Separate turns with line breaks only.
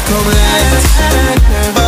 Lights, the